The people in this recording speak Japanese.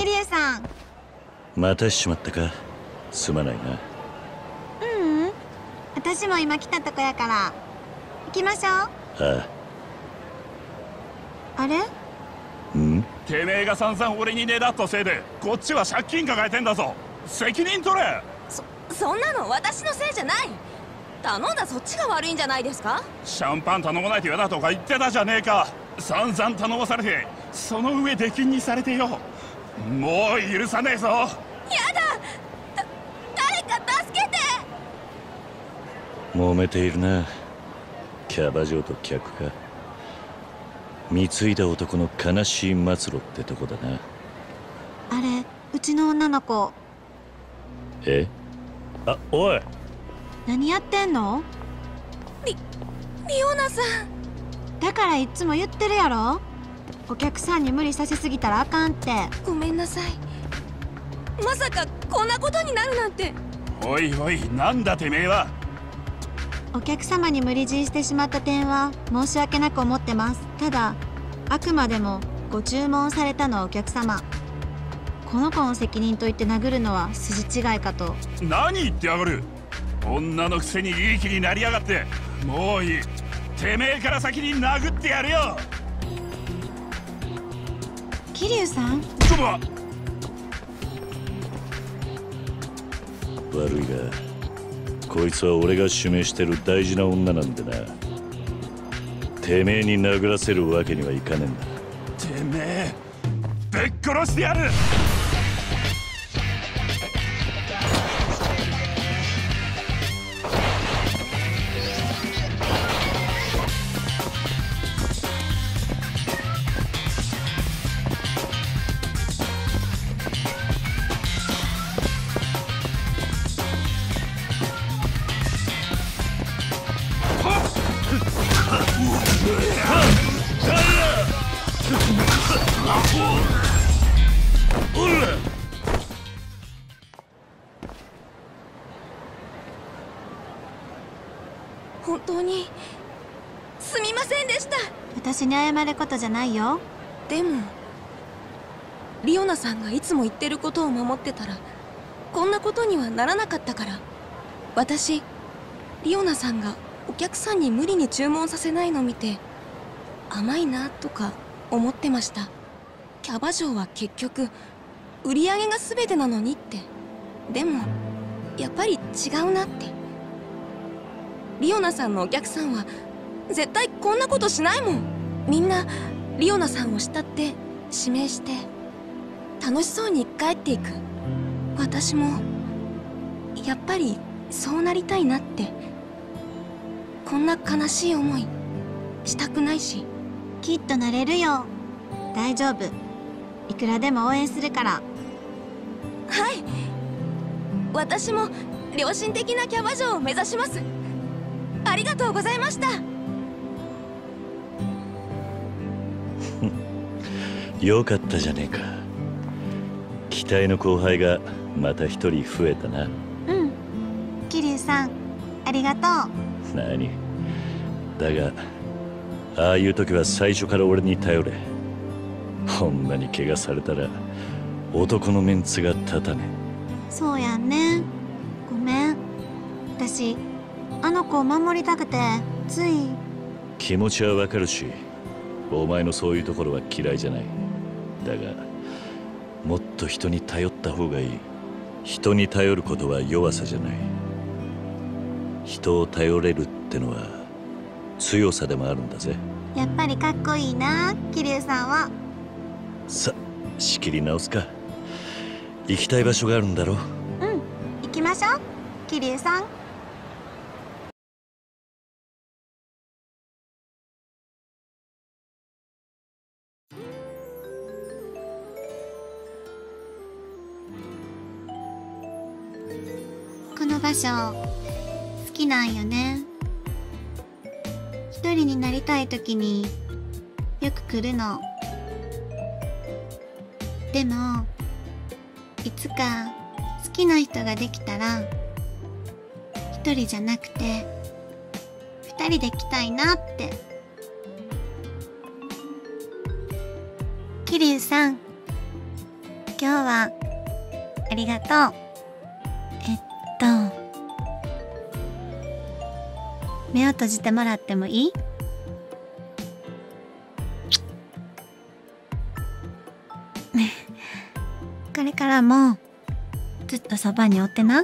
桐生さん。またしまったか？すまないな。ううん。私も今来たとこやから。行きましょう。ああ。あれ？うん？てめえが散々俺にねだったせいでこっちは借金抱えてんだぞ。責任取れ。そそんなの私のせいじゃない。頼んだそっちが悪いんじゃないですか？シャンパン頼まないと嫌だとか言ってたじゃねえか。散々頼まされてその上出禁にされてよもう許さねえぞ。やだ。誰か助けて。揉めているな。キャバ嬢と客か。貢いだ男の悲しい末路ってとこだな。あれうちの女の子。え？あおい。何やってんの？リリオナさん。だからいつも言ってるやろお客さんに無理させすぎたらあかんって。ごめんなさい。まさかこんなことになるなんて。おいおいなんだてめえは。お客様に無理強いしてしまった点は申し訳なく思ってます。ただあくまでもご注文されたのはお客様。この子の責任と言って殴るのは筋違いかと。何言ってやがる。女のくせにいい気になりやがって。もういい。てめえから先に殴ってやるよ桐生さん。ちょっと悪いがこいつは俺が指名してる大事な女なんでな。てめえに殴らせるわけにはいかねえんだ。てめえぶっ殺してやる本当に。すみませんでした。私に謝ることじゃないよ。でもリオナさんがいつも言ってることを守ってたらこんなことにはならなかったから。私リオナさんがお客さんに無理に注文させないの見て甘いなとか思ってました。キャバ嬢は結局売り上げが全てなのにって。でもやっぱり違うなってリオナさんのお客さんは絶対こんなことしないもん。みんなリオナさんを慕って指名して楽しそうに帰っていく。私もやっぱりそうなりたいなって。こんな悲しい思いしたくないし。きっとなれるよ。大丈夫。いくらでも応援するから。はい。私も良心的なキャバ嬢を目指しますありがとうございました。よかったじゃねえか。期待の後輩がまた一人増えたな。うん。桐生さんありがとう。何？だがああいう時は最初から俺に頼れ。ほんまに怪我されたら男のメンツが立たねそうやんね。ごめん。私あの子を守りたくてつい。気持ちはわかるしお前のそういうところは嫌いじゃない。だがもっと人に頼った方がいい。人に頼ることは弱さじゃない。人を頼れるってのは強さでもあるんだぜ。やっぱりかっこいいな桐生さんは。さ仕切り直すか。行きたい場所があるんだろう。ん行きましょう桐生さんこの場所好きなんよね。一人になりたい時によく来るの。でもいつか好きな人ができたら一人じゃなくて二人で来たいなって。桐生さん今日はありがとう。目を閉じてもらってもいい？これからもずっとそばにおってな。